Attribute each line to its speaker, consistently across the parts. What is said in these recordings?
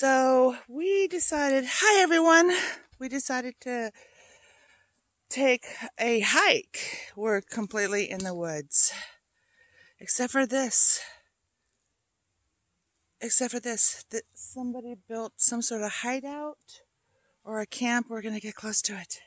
Speaker 1: So we decided, hi everyone, we decided to take a hike. We're completely in the woods, except for this. Except for this, that somebody built some sort of hideout or a camp. We're going to get close to it.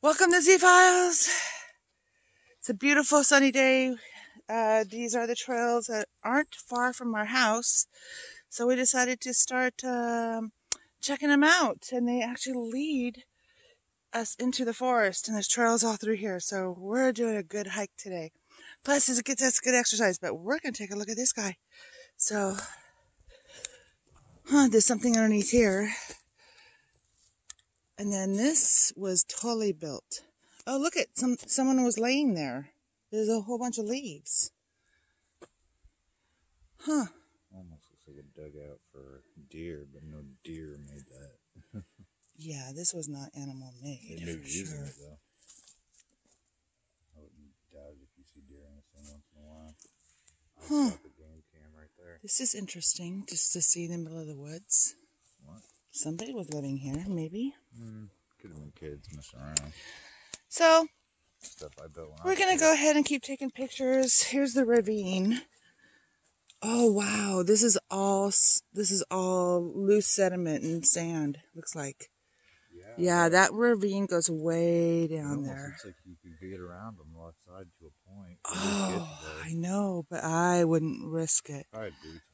Speaker 1: Welcome to ZFilez. It's a beautiful sunny day. Uh, these are the trails that aren't far from our house. So we decided to start um, checking them out. And they actually lead us into the forest. And there's trails all through here. So we're doing a good hike today. Plus, it gets us good exercise. But we're going to take a look at this guy. So, huh, there's something underneath here. And then this was totally built. Oh, look at some someone was laying there. There's a whole bunch of leaves. Huh.
Speaker 2: Almost looks like a dugout for deer, but no deer made that.
Speaker 1: yeah, this was not animal made.
Speaker 2: They
Speaker 1: for
Speaker 2: using
Speaker 1: sure.
Speaker 2: it though. I wouldn't doubt if you see deer in this thing once in a while. I
Speaker 1: Huh.
Speaker 2: the game cam right there.
Speaker 1: This is interesting just to see in the middle of the woods.
Speaker 2: What?
Speaker 1: Somebody was living here, maybe.
Speaker 2: Mm, could have been kids messing around.
Speaker 1: So
Speaker 2: Stuff I built
Speaker 1: we're gonna go ahead and keep taking pictures. Here's the ravine. Oh wow, this is all this is all loose sediment and sand. Looks like.
Speaker 2: Yeah.
Speaker 1: Yeah, that ravine goes way down there.
Speaker 2: looks like you could get around on the left side to a point. You just get
Speaker 1: Oh. I know, but I wouldn't risk it.
Speaker 2: I boots.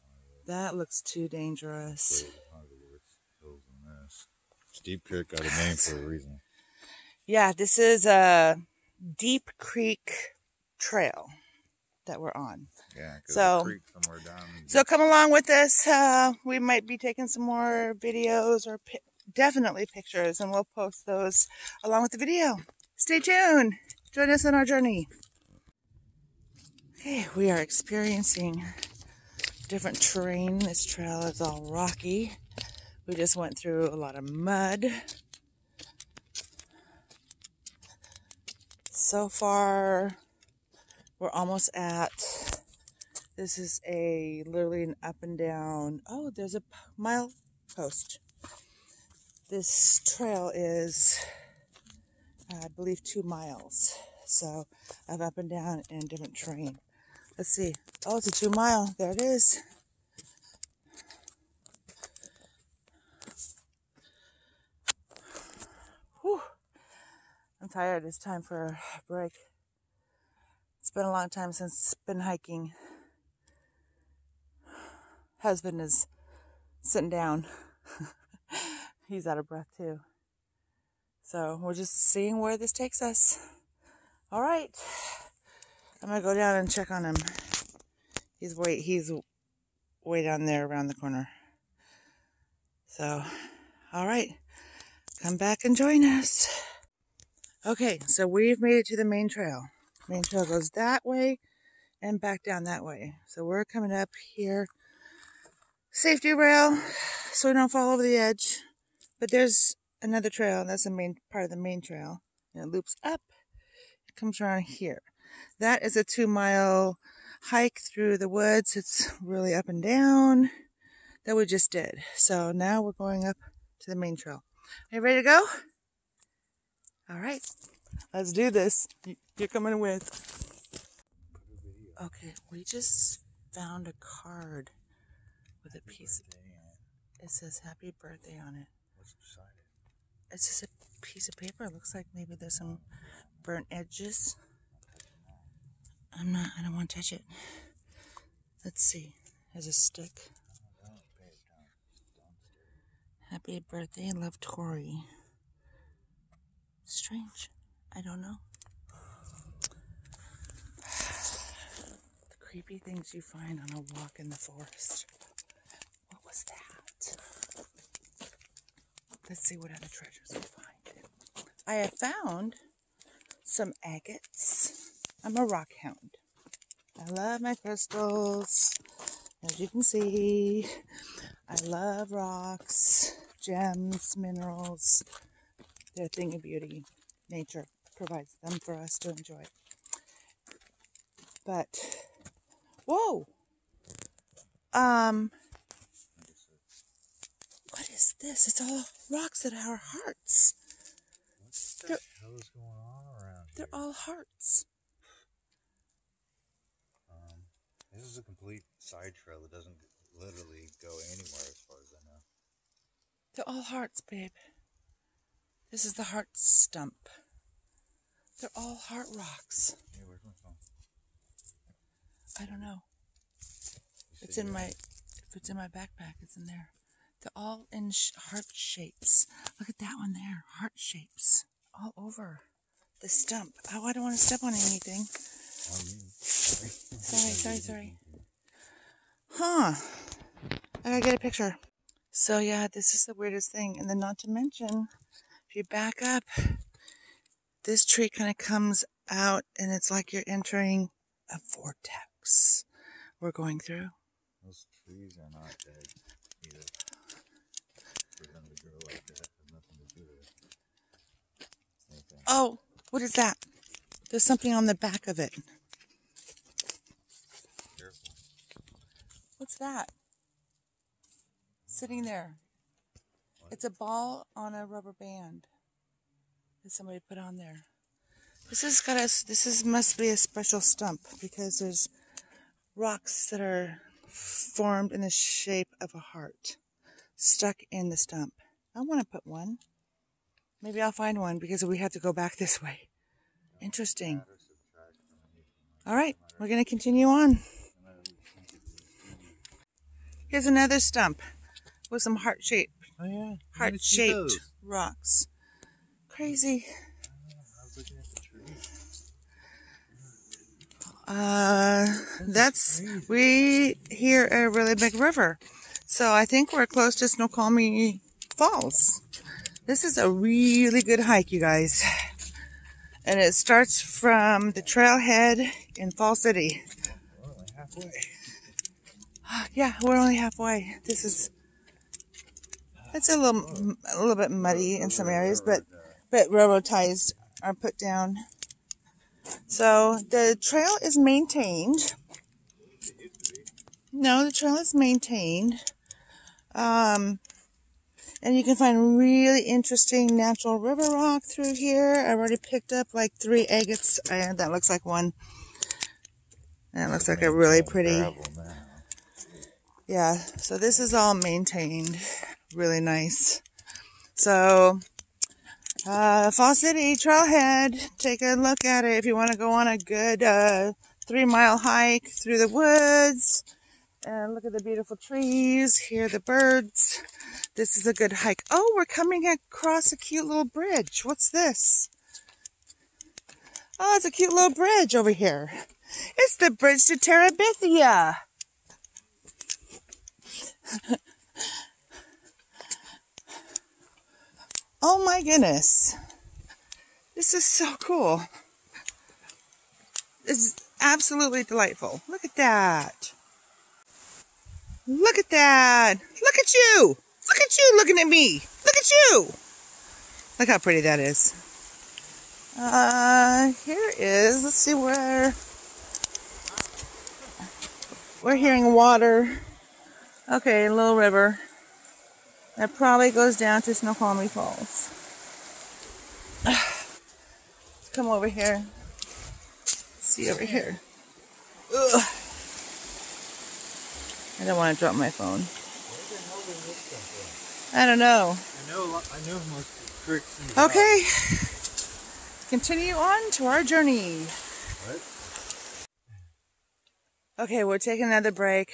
Speaker 1: That looks too dangerous.
Speaker 2: But it's probably worse hills than this. Steep Creek got a name for a reason.
Speaker 1: Yeah, this is a Deep Creek Trail that we're on.
Speaker 2: Yeah,
Speaker 1: So-
Speaker 2: somewhere down.
Speaker 1: So come along with us. Uh, we might be taking some more videos or pi- definitely pictures, and we'll post those along with the video. Stay tuned. Join us on our journey. Okay, we are experiencing different terrain. This trail is all rocky. We just went through a lot of mud. So far, we're almost at this is a literally an up and down. Oh, there's a mile post. This trail is, I believe, two miles. So of up and down and different terrain. Let's see. Oh, it's a two mile. There it is. Whew. I'm tired. It's time for a break. Been a long time since been hiking husband is sitting down. He's out of breath too. So we're just seeing where this takes us. All right. I'm gonna go down and check on him. He's way he's way down there around the corner. So, all right. Come back and join us. Okay, so we've made it to the main trail. Main trail goes that way and back down that way. So we're coming up here safety rail so we don't fall over the edge. But there's another trail, and that's the main part of the main trail. And it loops up, it comes around here. That is a two mile hike through the woods. It's really up and down that we just did. So now we're going up to the main trail. Are you ready to go? All right, let's do this. You- You're coming with. Okay, we just found a card with a piece. It says happy birthday on it.
Speaker 2: What's it?
Speaker 1: It's just a piece of paper. It looks like maybe there's some burnt edges. I'm not, I don't want to touch it. Let's see. There's a stick. Happy birthday, love Tori. Strange. I don't know. The creepy things you find on a walk in the forest. What was that? Let's see what other treasures we find. I have found some agates. I'm a rock hound. I love my crystals. As you can see, I love rocks, gems, minerals. They're a thing of beauty. Nature provides them for us to enjoy. But, whoa! Um, what is this. It's all rocks that are hearts.
Speaker 2: What the
Speaker 1: They're-
Speaker 2: hell is going on around here?
Speaker 1: They're all hearts.
Speaker 2: Um, this is a complete side trail that doesn't literally go anywhere as far as I know.
Speaker 1: They're all hearts, babe. This is the heart stump. They're all heart rocks.
Speaker 2: Hey, where's my phone?
Speaker 1: I don't know. It's in my if it's in my backpack, it's in there. They're all in sh- heart shapes. Look at that one there. Heart shapes all over the stump. Oh, I don't want to step on anything.
Speaker 2: Sorry.
Speaker 1: Sorry, sorry, sorry. Huh. I gotta get a picture. So yeah, this is the weirdest thing. And then not to mention, if you back up, this tree kind of comes out and it's like you're entering a vortex we're going through.
Speaker 2: Those trees are not dead either. For them to grow like that has nothing to do with anything.
Speaker 1: Oh, what is that? There's something on the back of it.
Speaker 2: Careful.
Speaker 1: What's that? Sitting there.
Speaker 2: What?
Speaker 1: It's a ball on a rubber band that somebody put on there. This has got a. This is must be a special stump because there's rocks that are formed in the shape of a heart stuck in the stump. I want to put one. Maybe I'll find one because we have to go back this way. Interesting.
Speaker 2: Add or subtract from anything.
Speaker 1: All right, we're going to continue on.
Speaker 2: No matter what you think it is.
Speaker 1: Here's another stump with some heart shaped,
Speaker 2: Oh yeah.
Speaker 1: heart shaped rocks. Crazy. Uh, that's we hear a really big river, so I think we're close to Snoqualmie Falls. This is a really good hike, you guys, and it starts from the trailhead in Fall City. Yeah, we're only halfway. This is it's a little a little bit muddy in some areas, but but railroad ties are put down. So the trail is maintained. No, the trail is maintained. Um, and you can find really interesting natural river rock through here. I already picked up like three agates. Uh, that looks like one. That looks like a really pretty. Yeah, so this is all maintained. Really nice. So, uh, Fall City Trailhead, take a look at it if you want to go on a good uh, three mile hike through the woods and look at the beautiful trees, hear the birds. This is a good hike. Oh, we're coming across a cute little bridge. What's this? Oh, it's a cute little bridge over here. It's the bridge to Terabithia. Oh my goodness. This is so cool. This is absolutely delightful. Look at that. Look at that. Look at you. Look at you looking at me. Look at you. Look how pretty that is. Uh, here is, let's see where. We're hearing water. Okay, a little river. That probably goes down to Snoqualmie Falls. Come over here. See over here. Ugh. I don't want to drop my phone.
Speaker 2: Where the hell did this come from?
Speaker 1: I don't know.
Speaker 2: I know, I know most tricks.
Speaker 1: Okay. Continue on to our journey.
Speaker 2: What?
Speaker 1: Okay, we're taking another break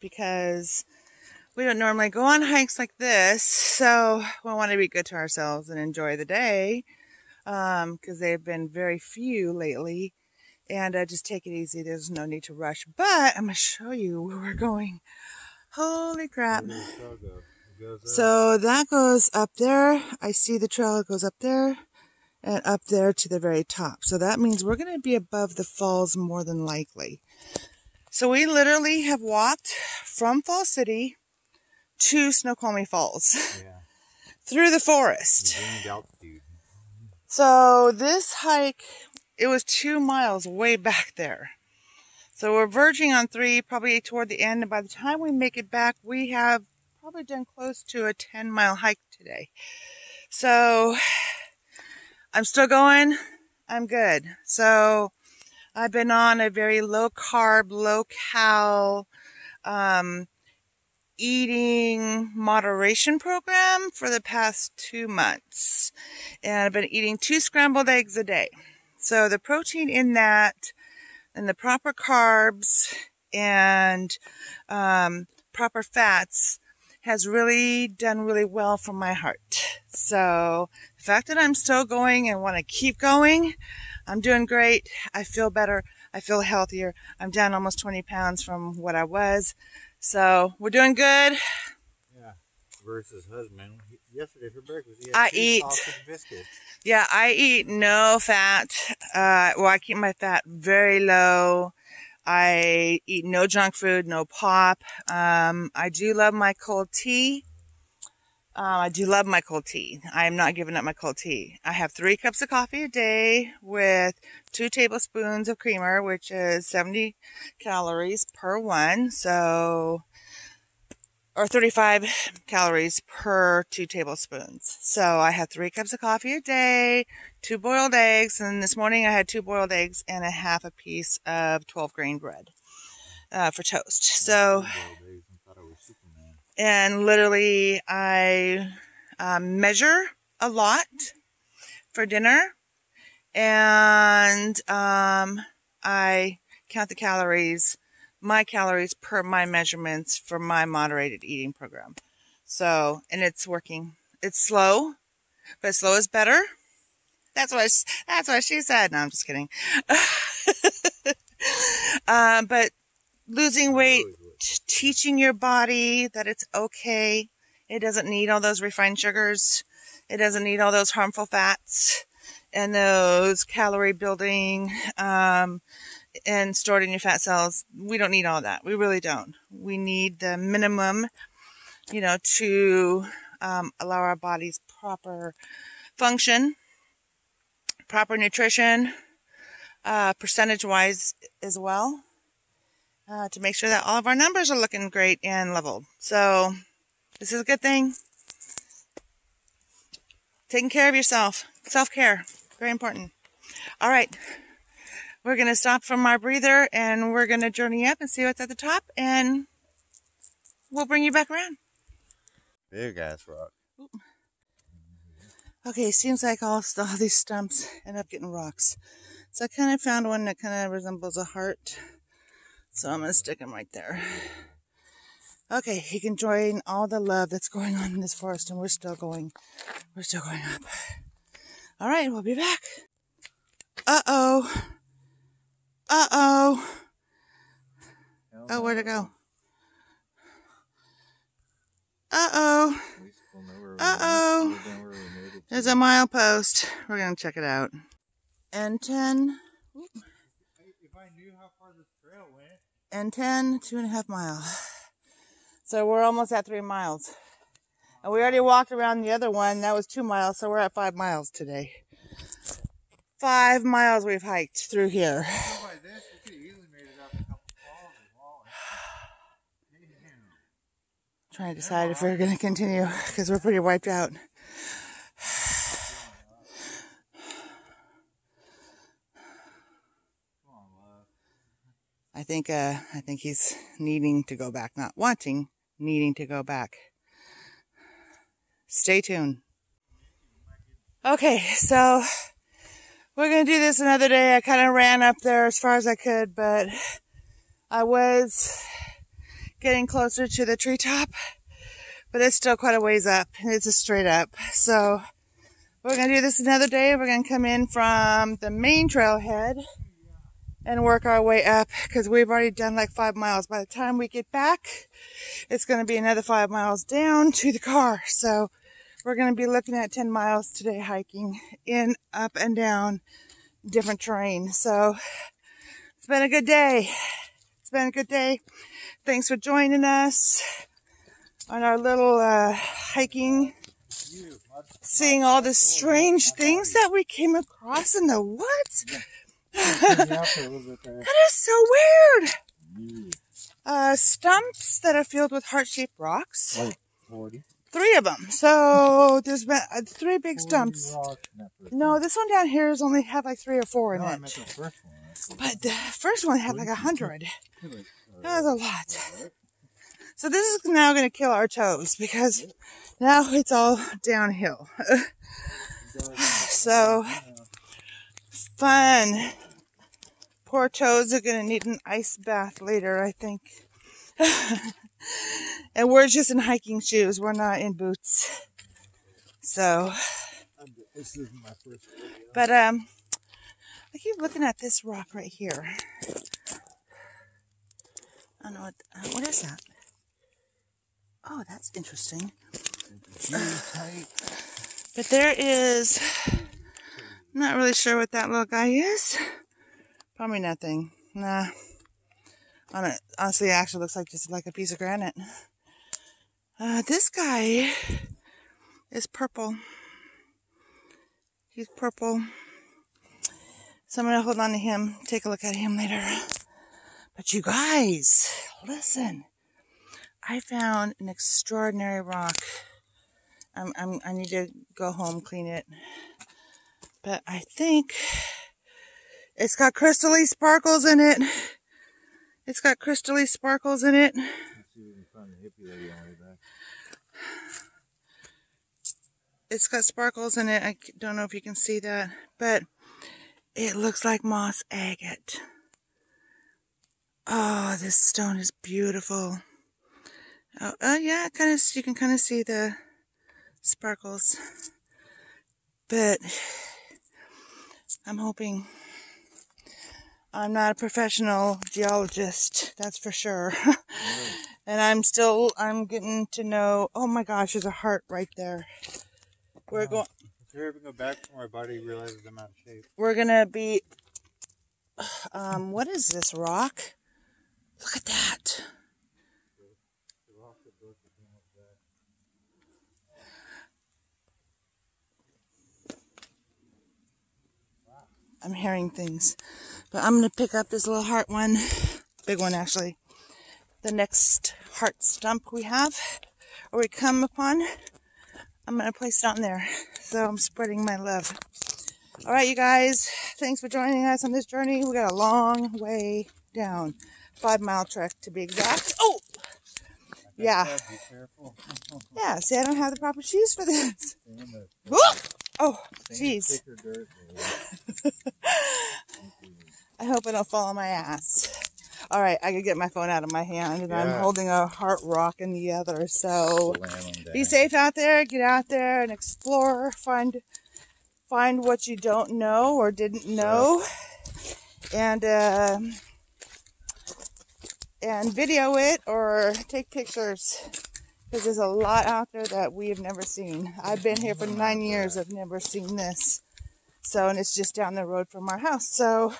Speaker 1: because we don't normally go on hikes like this. So we want to be good to ourselves and enjoy the day because they've been very few lately. And uh, just take it easy. There's no need to rush. But I'm going to show you where we're going. Holy crap.
Speaker 2: Where did the trail go? It goes up.
Speaker 1: So that goes up there. I see the trail it goes up there and up there to the very top. So that means we're going to be above the falls more than likely. So we literally have walked from Fall City to Snoqualmie Falls
Speaker 2: yeah.
Speaker 1: through the forest.
Speaker 2: Altitude.
Speaker 1: So this hike, it was two miles way back there. So we're verging on three, probably toward the end. And by the time we make it back, we have probably done close to a 10 mile hike today. So I'm still going. I'm good. So I've been on a very low carb, low cal, um, eating moderation program for the past two months. And I've been eating two scrambled eggs a day. So the protein in that and the proper carbs and um, proper fats has really done really well for my heart. So the fact that I'm still going and want to keep going, I'm doing great. I feel better. I feel healthier. I'm down almost 20 pounds from what I was. So we're doing good.
Speaker 2: Yeah. Versus husband. Yesterday for breakfast,
Speaker 1: I eat.
Speaker 2: biscuits.
Speaker 1: Yeah, I eat no fat. Uh, well, I keep my fat very low. I eat no junk food, no pop. Um, I do love my cold tea. Um, I do love my cold tea. I am not giving up my cold tea. I have three cups of coffee a day with two tablespoons of creamer, which is 70 calories per one. So, or 35 calories per two tablespoons. So I have three cups of coffee a day, two boiled eggs, and this morning I had two boiled eggs and a half a piece of 12 grain bread uh, for toast. So,
Speaker 2: Two days and thought I was Superman.
Speaker 1: And literally I um, measure a lot for dinner and um, I count the calories, my calories per my measurements for my moderated eating program. So, and it's working. It's slow, but slow is better. That's what that's what she said. No, I'm just kidding. um, but losing weight
Speaker 2: Always would.
Speaker 1: t- teaching your body that it's okay. It doesn't need all those refined sugars. It doesn't need all those harmful fats and those calorie building um, and stored in your fat cells. We don't need all that. We really don't. We need the minimum, you know, to um, allow our bodies proper function, proper nutrition, uh, percentage wise as well uh, to make sure that all of our numbers are looking great and leveled. So this is a good thing. Taking care of yourself, self care, very important. All right, we're gonna stop from our breather and we're gonna journey up and see what's at the top, and we'll bring you back around.
Speaker 2: Big ass rock.
Speaker 1: Okay, seems like all, all these stumps end up getting rocks. So I kind of found one that kind of resembles a heart. So I'm going to stick him right there. Okay, he can join all the love that's going on in this forest, and we're still going. We're still going up. All right, we'll be back. Uh oh. Uh oh. Where'd it go? Uh oh. Uh-oh.
Speaker 2: to.
Speaker 1: There's a mile post. We're going to check it out. And 10.
Speaker 2: If I knew how far this trail went,
Speaker 1: and 10, two and a half. So we're almost at three miles. And we already walked around the other one. That was two miles. So we're at five miles today. Five miles we've hiked through here. Trying to decide if we're going to continue because we're pretty wiped out.
Speaker 2: Come on, love.
Speaker 1: I think, uh, I think he's needing to go back, not wanting, needing to go back. Stay tuned. Okay, so we're gonna do this another day. I kind of ran up there as far as I could, but I was getting closer to the treetop, but it's still quite a ways up. It's a straight up. So we're gonna do this another day. We're gonna come in from the main trailhead and work our way up because we've already done like five miles. By the time we get back, it's going to be another five miles down to the car. So we're going to be looking at 10 miles today hiking in, up and down different terrain. So it's been a good day. It's been a good day. Thanks for joining us on our little uh, hiking, seeing all the strange things that we came across in the woods.
Speaker 2: Turn me out for a little bit there.
Speaker 1: That is so weird. Uh, stumps that are filled with heart-shaped rocks.
Speaker 2: Like, 40.
Speaker 1: Three of them. So there's been uh, three big stumps.
Speaker 2: rocks in that first
Speaker 1: No, this one down here has only had like three or four in
Speaker 2: I
Speaker 1: it.
Speaker 2: the one.
Speaker 1: But the first one had like a hundred. That was a lot. So this is now going to kill our toes because now it's all downhill. so fun. Poor toes are going to need an ice bath later, I think. and we're just in hiking shoes. We're not in boots. So,
Speaker 2: This is my first video.
Speaker 1: but um, I keep looking at this rock right here. I don't know what, uh, what is that? Oh, that's interesting. But there is, not really sure what that little guy is. Probably nothing. Nah. On it, honestly, it actually looks like just like a piece of granite. Uh, this guy is purple. He's purple. So I'm gonna hold on to him, take a look at him later. But you guys, listen. I found an extraordinary rock. I'm, I'm, I need to go home, clean it. But I think it's got crystally sparkles in it. It's got crystally sparkles in it. It's got sparkles in it. I don't know if you can see that, but it looks like moss agate. Oh, this stone is beautiful. Oh, oh yeah, kind of. You can kind of see the sparkles, but I'm hoping. I'm not a professional geologist, that's for sure. and I'm still, I'm getting to know. Oh my gosh, there's a heart right there. We're going.
Speaker 2: If you ever go back before my body realizes I'm out of shape.
Speaker 1: We're gonna be. Um, what is this rock? Look at that. I'm hearing things, but I'm gonna pick up this little heart one, big one actually. The next heart stump we have, or we come upon, I'm gonna place it on there. So I'm spreading my love. All right, you guys, thanks for joining us on this journey. We got a long way down, five mile trek to be exact. Oh, yeah, yeah. See, I don't have the proper shoes for this.
Speaker 2: Stay in the-
Speaker 1: Whoa! Oh, jeez.
Speaker 2: thicker dirt there.
Speaker 1: I hope I don't fall on my ass. All right, I could get my phone out of my hand, and I'm holding a heart rock in the other. So be safe out there. Get out there and explore. Find find what you don't know or didn't know, and uh, and video it or take pictures. Because there's a lot out there that we have never seen. I've been here for nine years. I've never seen this. So, and it's just down the road from our house. So,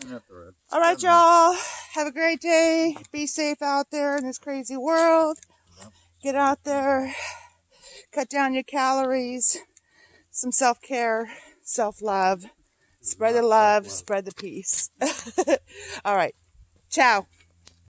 Speaker 2: Turn up the road.
Speaker 1: all right, y'all. Have a great day. Be safe out there in this crazy world. Get out there. Cut down your calories. Some self care, self love. Spread the love, spread the peace. all right. Ciao.